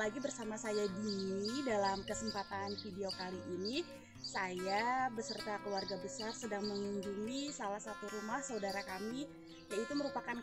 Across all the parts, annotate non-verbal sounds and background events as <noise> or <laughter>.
lagi bersama saya Dini dalam kesempatan video kali ini saya beserta keluarga besar sedang mengunjungi salah satu rumah saudara kami yaitu merupakan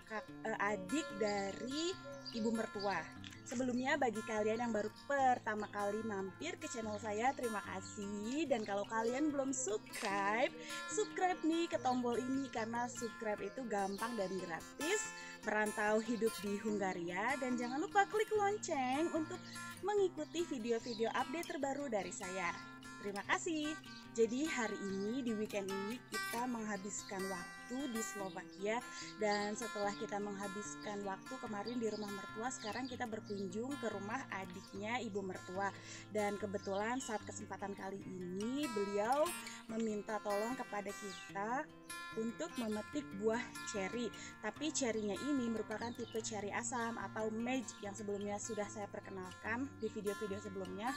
eh, adik dari ibu mertua. Sebelumnya bagi kalian yang baru pertama kali mampir ke channel saya, terima kasih. Dan kalau kalian belum subscribe, subscribe nih ke tombol ini karena subscribe itu gampang dan gratis. Merantau hidup di Hungaria dan jangan lupa klik lonceng untuk mengikuti video-video update terbaru dari saya. Terima kasih. Jadi hari ini di weekend ini kita menghabiskan waktu di Slovakia dan setelah kita menghabiskan waktu kemarin di rumah mertua, sekarang kita berkunjung ke rumah adiknya ibu mertua. Dan kebetulan saat kesempatan kali ini beliau meminta tolong kepada kita untuk memetik buah cherry. Tapi cherrynya ini merupakan tipe cherry asam atau mage yang sebelumnya sudah saya perkenalkan di video-video sebelumnya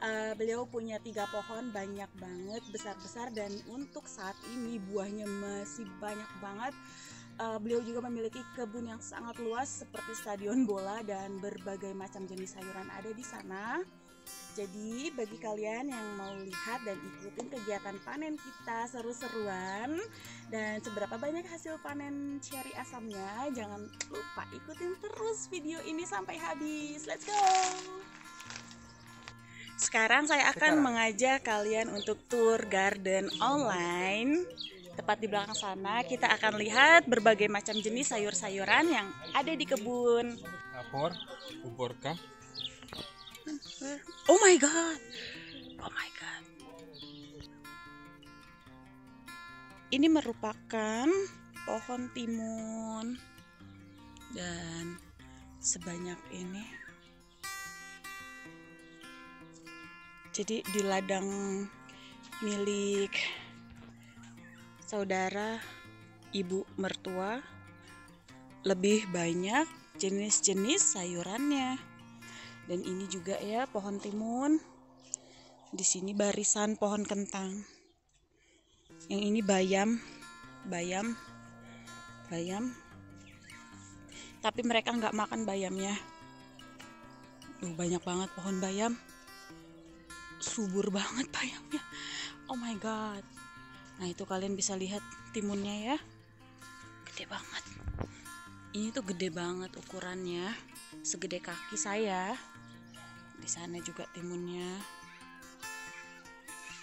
uh, beliau punya tiga pohon banyak banget besar-besar dan untuk saat ini buahnya masih banyak banget. Uh, beliau juga memiliki kebun yang sangat luas seperti stadion bola dan berbagai macam jenis sayuran ada di sana. Jadi bagi kalian yang mau lihat dan ikutin kegiatan panen kita seru-seruan dan seberapa banyak hasil panen cherry asamnya jangan lupa ikutin terus video ini sampai habis. Let's go sekarang saya akan Sekarang. mengajak kalian untuk tour garden online. Tepat di belakang sana kita akan lihat berbagai macam jenis sayur-sayuran yang ada di kebun. Apor, uborka. Oh my god. Oh my god. Ini merupakan pohon timun dan sebanyak ini jadi di ladang milik saudara ibu mertua lebih banyak jenis-jenis sayurannya. Dan ini juga ya pohon timun. Di sini barisan pohon kentang. Yang ini bayam bayam bayam. Tapi mereka nggak makan bayamnya. Uh, banyak banget pohon bayam subur banget bayamnya oh my god. Nah itu kalian bisa lihat timunnya ya. Gede banget. Ini tuh gede banget ukurannya. Segede kaki saya. Di sana juga timunnya.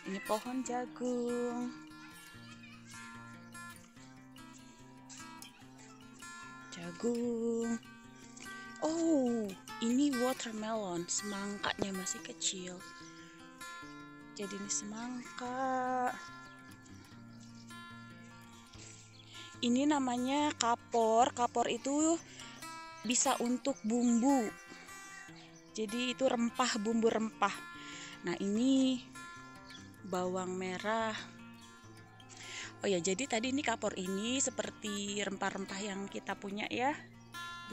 Ini pohon jagung. Jagung. Oh ini watermelon. Semangkanya masih kecil jadi ini semangka ini namanya kapor kapor itu bisa untuk bumbu jadi itu rempah bumbu rempah nah ini bawang merah Oh ya, jadi tadi ini kapor ini seperti rempah-rempah yang kita punya ya.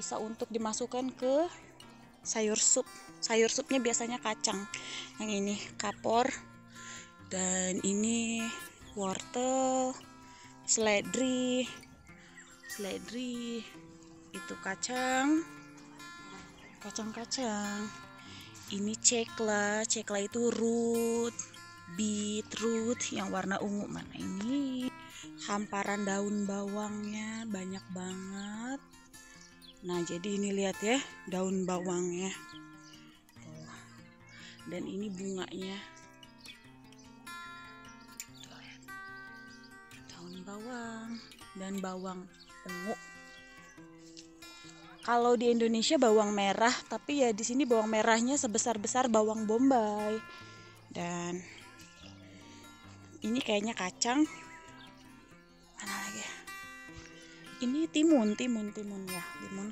Bisa untuk dimasukkan ke sayur sup. Sayur supnya biasanya kacang. Yang ini kapor dan ini wortel seledri seledri itu kacang kacang-kacang. Ini cekla cekla itu root beetroot yang warna ungu. Mana ini? Hamparan daun bawangnya banyak banget. Nah jadi ini lihat ya daun bawangnya. Dan ini bunganya bawang dan bawang ungu. Kalau di Indonesia bawang merah, tapi ya di sini bawang merahnya sebesar-besar bawang bombay. Dan ini kayaknya kacang. Mana lagi? Ya? Ini timun, timun, timun ya, timun.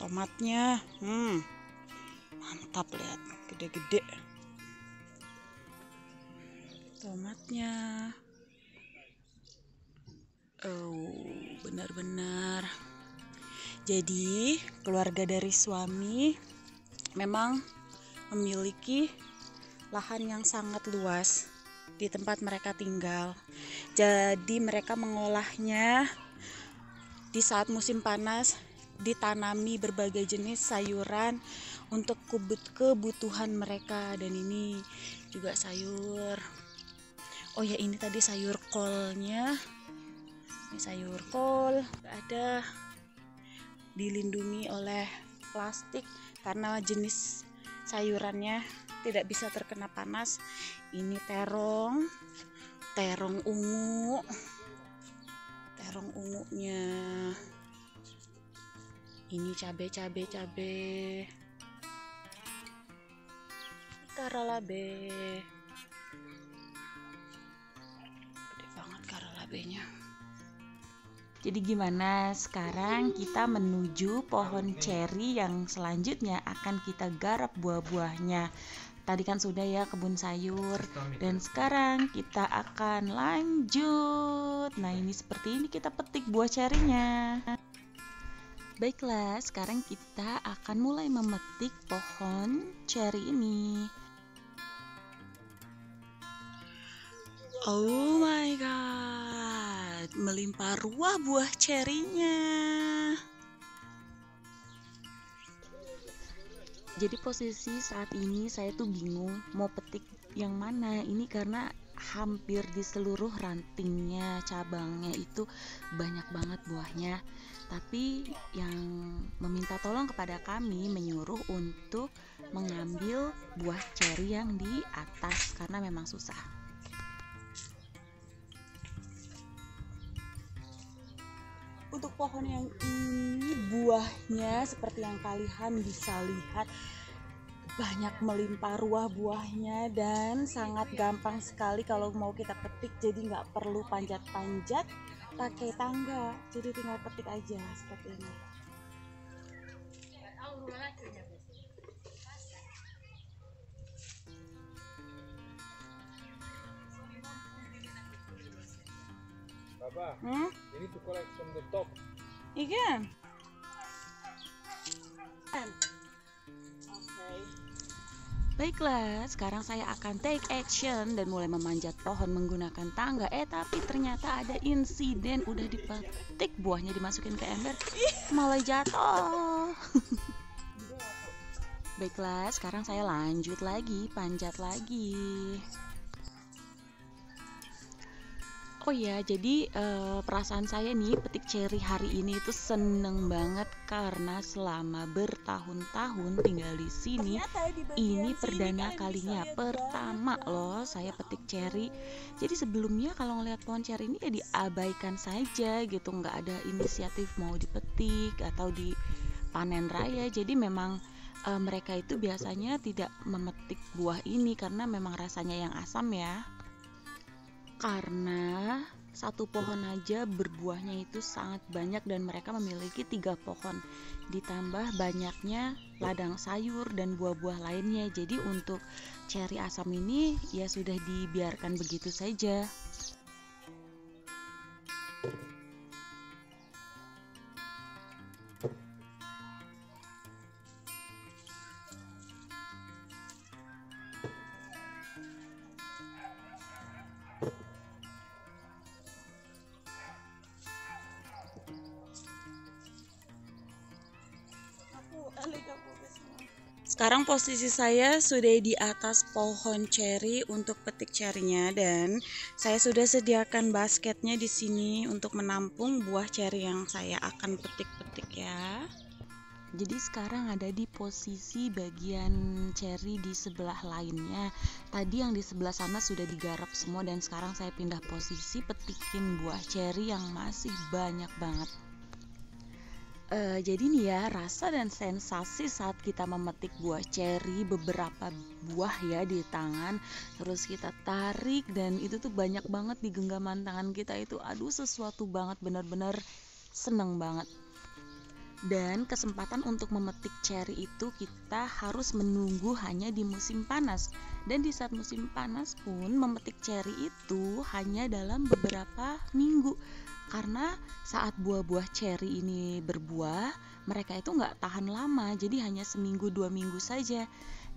Tomatnya, hmm, mantap lihat, gede-gede tomatnya Oh, benar-benar. Jadi, keluarga dari suami memang memiliki lahan yang sangat luas di tempat mereka tinggal. Jadi, mereka mengolahnya di saat musim panas ditanami berbagai jenis sayuran untuk kebutuhan mereka dan ini juga sayur oh ya ini tadi sayur kolnya. Ini sayur kol. Ada. Dilindungi oleh plastik karena jenis sayurannya tidak bisa terkena panas. Ini terong. Terong ungu. Terong ungunya. Ini cabe cabe cabe. Karalabe karalabenya jadi gimana? Sekarang kita menuju pohon ceri yang selanjutnya akan kita garap buah-buahnya. Tadi kan sudah ya kebun sayur. Dan sekarang kita akan lanjut. Nah ini seperti ini kita petik buah cerinya Baiklah, sekarang kita akan mulai memetik pohon ceri ini. Oh my god, melimpah ruah buah cerinya. Jadi posisi saat ini saya tuh bingung mau petik yang mana. Ini karena hampir di seluruh rantingnya, cabangnya itu banyak banget buahnya tapi yang meminta tolong kepada kami menyuruh untuk mengambil buah ceri yang di atas karena memang susah. Untuk pohon yang ini buahnya seperti yang kalian bisa lihat banyak melimpah ruah buahnya dan sangat gampang sekali kalau mau kita petik jadi nggak perlu panjat-panjat pakai tangga. Jadi tinggal petik aja seperti ini Papa, hmm? you need to collect from the top. Iya. Oke. Baiklah, sekarang saya akan take action dan mulai memanjat pohon menggunakan tangga. Eh, tapi ternyata ada insiden udah dipetik buahnya dimasukin ke ember, malah jatuh. <laughs> Baiklah, sekarang saya lanjut lagi, panjat lagi. Oh ya, jadi eh, perasaan saya nih petik cherry hari ini itu seneng banget karena selama bertahun-tahun tinggal di sini, ini perdana kalinya pertama loh saya petik cherry. Jadi sebelumnya kalau ngeliat pohon cherry ini ya diabaikan saja gitu, nggak ada inisiatif mau dipetik atau dipanen raya. Jadi memang eh, mereka itu biasanya tidak memetik buah ini karena memang rasanya yang asam ya karena satu pohon aja berbuahnya itu sangat banyak dan mereka memiliki tiga pohon. Ditambah banyaknya ladang sayur dan buah-buah lainnya. Jadi untuk ceri asam ini ya sudah dibiarkan begitu saja Sekarang posisi saya sudah di atas pohon ceri untuk petik cerinya dan saya sudah sediakan basketnya di sini untuk menampung buah ceri yang saya akan petik-petik ya. Jadi sekarang ada di posisi bagian ceri di sebelah lainnya. Tadi yang di sebelah sana sudah digarap semua dan sekarang saya pindah posisi petikin buah ceri yang masih banyak banget. Uh, jadi nih ya rasa dan sensasi saat kita memetik buah ceri beberapa buah ya di tangan terus kita tarik dan itu tuh banyak banget di genggaman tangan kita itu. Aduh sesuatu banget bener-bener seneng banget. Dan kesempatan untuk memetik ceri itu kita harus menunggu hanya di musim panas. Dan di saat musim panas pun memetik ceri itu hanya dalam beberapa minggu karena saat buah-buah cherry ini berbuah mereka itu nggak tahan lama jadi hanya seminggu dua minggu saja.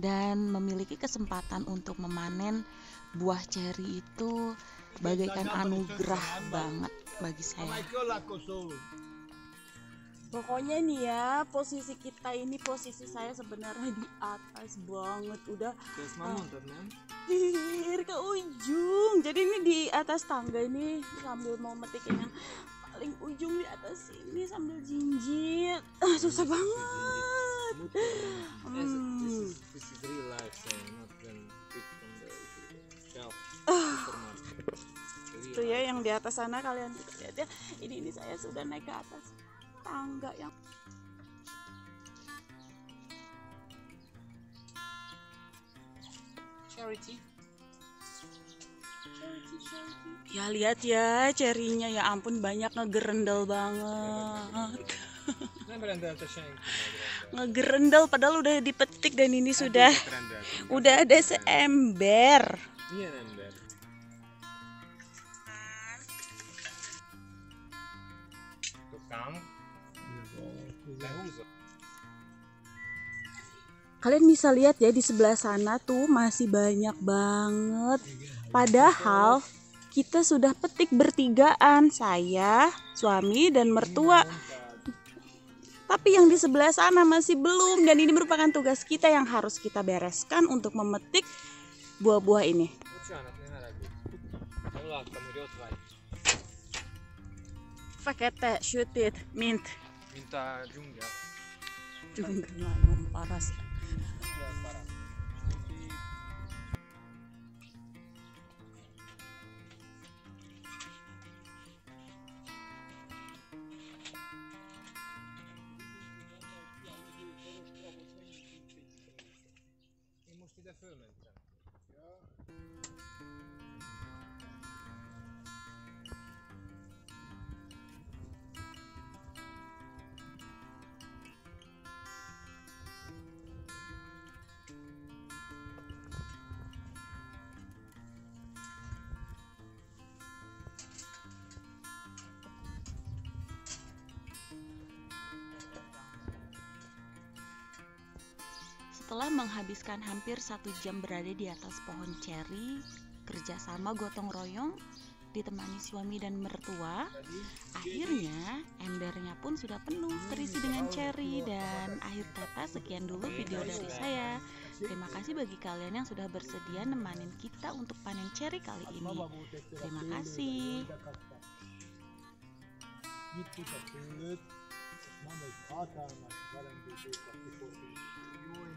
Dan memiliki kesempatan untuk memanen buah cherry itu bagaikan anugerah banget bagi saya Pokoknya nih ya, posisi kita ini posisi saya sebenarnya di atas banget, udah hampir ke ujung. Jadi ini di atas tangga ini sambil mau metikin yang paling ujung di atas ini sambil jinjit. Ah, susah banget. Hmm. Itu ya yang di atas sana kalian lihat ya. Ini ini saya sudah naik ke atas tangga yang charity. Ya lihat ya cerinya ya ampun banyak ngegerendel banget. <laughs> ngegerendel padahal udah dipetik dan ini sudah udah ada seember. Iya Kalian bisa lihat ya di sebelah sana tuh masih banyak banget. Padahal kita sudah petik bertigaan, saya, suami dan mertua. Tapi yang di sebelah sana masih belum dan ini merupakan tugas kita yang harus kita bereskan untuk memetik buah-buah ini. Pakete, shoot it, mint. minta jungga jungga lah yang paras ya paras Måste det för mig. Setelah menghabiskan hampir satu jam berada di atas pohon ceri, kerjasama gotong royong, ditemani suami dan mertua, akhirnya embernya pun sudah penuh terisi dengan ceri dan akhir kata sekian dulu video dari saya. Terima kasih bagi kalian yang sudah bersedia nemanin kita untuk panen ceri kali ini. Terima kasih. Gitti Muy